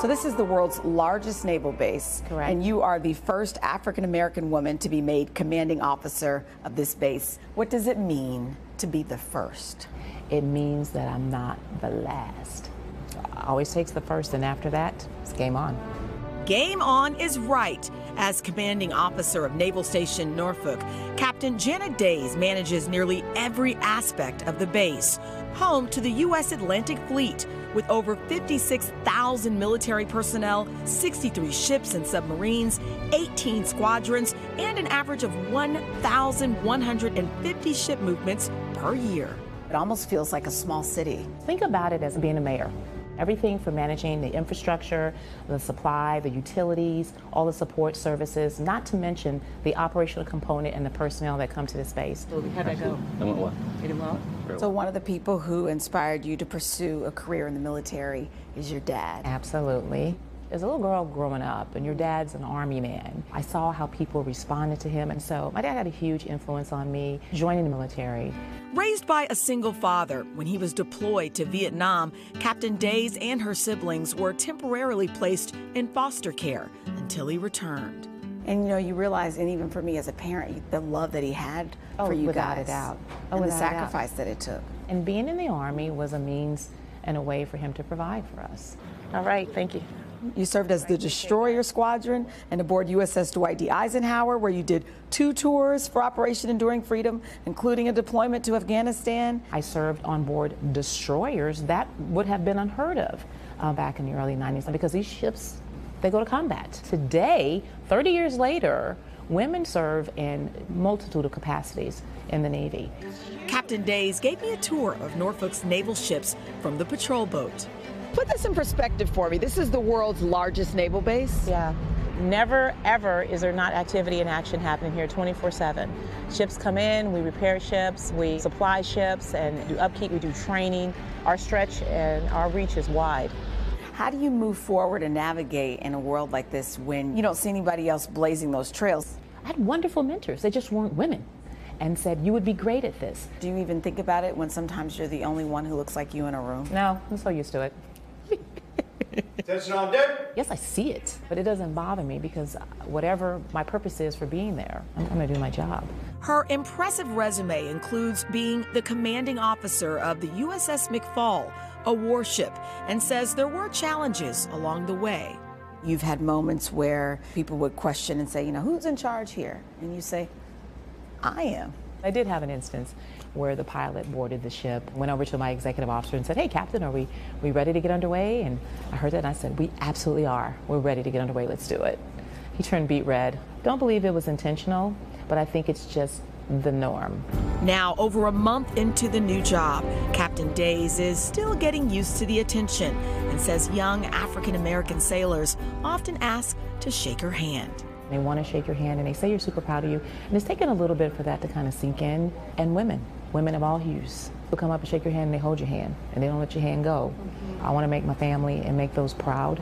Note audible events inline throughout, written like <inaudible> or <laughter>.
So this is the world's largest naval base. Correct. And you are the first African American woman to be made commanding officer of this base. What does it mean to be the first? It means that I'm not the last. Always takes the first, and after that, it's game on. Game on is right. As commanding officer of Naval Station Norfolk, Captain Janet Days manages nearly every aspect of the base, home to the U.S. Atlantic Fleet with over 56,000 military personnel, 63 ships and submarines, 18 squadrons, and an average of 1,150 ship movements per year. It almost feels like a small city. Think about it as being a mayor. Everything from managing the infrastructure, the supply, the utilities, all the support services, not to mention the operational component and the personnel that come to the space. How'd that go? That went well. Did it well? So one of the people who inspired you to pursue a career in the military is your dad. Absolutely. As a little girl growing up, and your dad's an army man, I saw how people responded to him. And so my dad had a huge influence on me joining the military. Raised by a single father, when he was deployed to Vietnam, Captain Days and her siblings were temporarily placed in foster care until he returned. And you know, you realize, and even for me as a parent, the love that he had Oh, for you without a guys, doubt. Oh, and the a doubt. sacrifice that it took. And being in the Army was a means and a way for him to provide for us. All right, thank you. You served as the destroyer squadron and aboard USS Dwight D. Eisenhower, where you did two tours for Operation Enduring Freedom, including a deployment to Afghanistan. I served on board destroyers. That would have been unheard of uh, back in the early 90s because these ships, they go to combat. Today, 30 years later, women serve in multitude of capacities in the Navy. Captain Days gave me a tour of Norfolk's naval ships from the patrol boat. Put this in perspective for me. This is the world's largest naval base. Yeah. Never, ever is there not activity and action happening here 24 7. Ships come in, we repair ships, we supply ships and do upkeep, we do training. Our stretch and our reach is wide. How do you move forward and navigate in a world like this when you don't see anybody else blazing those trails? I had wonderful mentors, they just weren't women, and said, You would be great at this. Do you even think about it when sometimes you're the only one who looks like you in a room? No, I'm so used to it. Attention on deck. Yes, I see it, but it doesn't bother me because whatever my purpose is for being there, I'm going to do my job. Her impressive resume includes being the commanding officer of the USS McFaul, a warship, and says there were challenges along the way. You've had moments where people would question and say, you know, who's in charge here? And you say, I am. I did have an instance where the pilot boarded the ship, went over to my executive officer and said, Hey, Captain, are we, we ready to get underway? And I heard that and I said, We absolutely are. We're ready to get underway. Let's do it. He turned beet red. Don't believe it was intentional, but I think it's just the norm. Now, over a month into the new job, Captain Days is still getting used to the attention and says young African American sailors often ask to shake her hand. They want to shake your hand and they say you're super proud of you. And it's taken a little bit for that to kind of sink in. And women, women of all hues, will come up and shake your hand and they hold your hand and they don't let your hand go. I want to make my family and make those proud.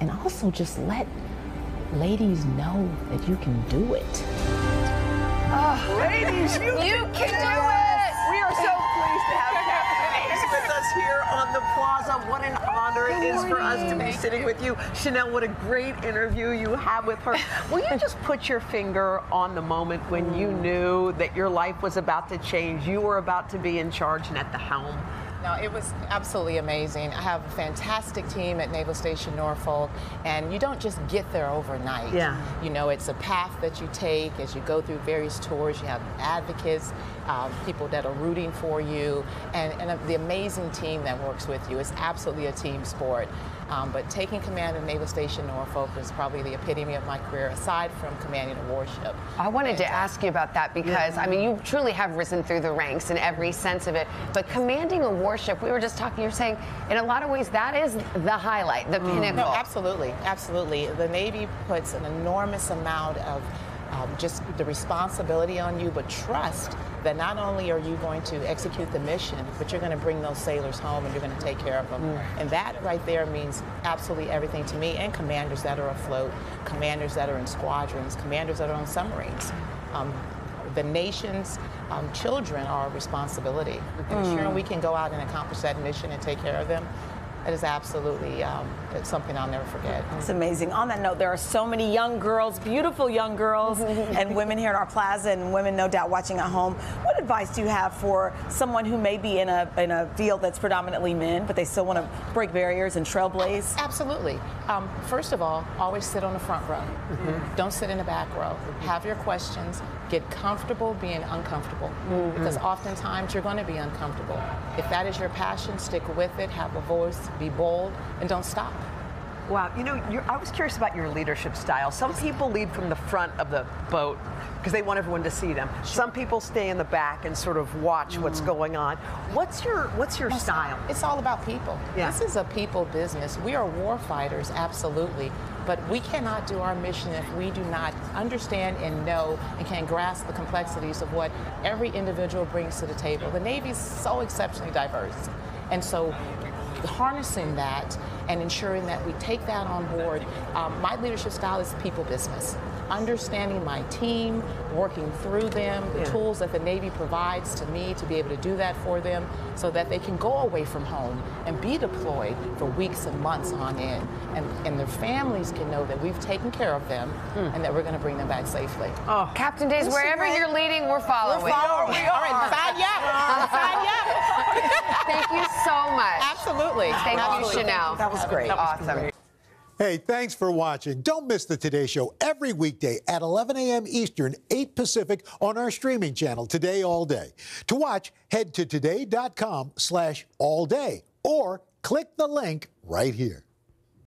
And also just let ladies know that you can do it. Oh, ladies, you, You can do it! We are so pleased to have Captain with us here on the plaza. What an honor it is for us to be sitting with you. Sheinelle, what a great interview you have with her. <laughs> Will you just put your finger on the moment when you knew that your life was about to change? You were about to be in charge and at the helm. No, it was absolutely amazing. I have a fantastic team at Naval Station Norfolk, and you don't just get there overnight. Yeah. You know, it's a path that you take as you go through various tours. You have advocates, um, people that are rooting for you, and, and the amazing team that works with you. It's absolutely a team sport. Um, but taking command of Naval Station Norfolk was probably the epitome of my career, aside from commanding a warship. I wanted to ask you about that because, I mean, you truly have risen through the ranks in every sense of it. But commanding a warship, we were just talking, you're saying, in a lot of ways, that is the highlight, the pinnacle. No, absolutely, absolutely. The Navy puts an enormous amount of um, just the responsibility on you, but trust that not only are you going to execute the mission, but you're going to bring those sailors home and you're going to take care of them. And that right there means absolutely everything to me and commanders that are afloat, commanders that are in squadrons, commanders that are on submarines. Um, the nation's um, children are a responsibility. Ensuring we can go out and accomplish that mission and take care of them, it is absolutely um, it's something I'll never forget. It's amazing. On that note, there are so many young girls, beautiful young girls, <laughs> and women here in our plaza, and women, no doubt, watching at home. What advice do you have for someone who may be in a in a field that's predominantly men, but they still want to break barriers and trailblaze? Absolutely. Um, first of all, always sit on the front row. Mm-hmm. Don't sit in the back row. Have your questions. Get comfortable being uncomfortable mm-hmm. because oftentimes you're going to be uncomfortable. If that is your passion, stick with it. Have a voice. Be bold and don't stop. Wow, you know, I was curious about your leadership style. Some people lead from the front of the boat because they want everyone to see them. Sure. Some people stay in the back and sort of watch mm. what's going on. What's your What's your style? It's all about people. Yeah. This is a people business. We are war fighters, absolutely, but we cannot do our mission if we do not understand and know and can grasp the complexities of what every individual brings to the table. The Navy is so exceptionally diverse, and so harnessing that and ensuring that we take that on board. Um, my leadership style is people business. Understanding my team, working through them, the yeah. tools that the Navy provides to me to be able to do that for them so that they can go away from home and be deployed for weeks and months on end. And, and their families can know that we've taken care of them mm. and that we're going to bring them back safely. Oh. Captain Days, wherever you're leading, we're following. We're following. We are. All right, sign up. sign up. Thank you so much. Absolutely. Thank Absolutely. you, Sheinelle. That was great. That was awesome. Great. Hey, thanks for watching. Don't miss the Today Show every weekday at 11 a.m. Eastern, 8 Pacific on our streaming channel, Today All Day. To watch, head to today.com slash all day or click the link right here.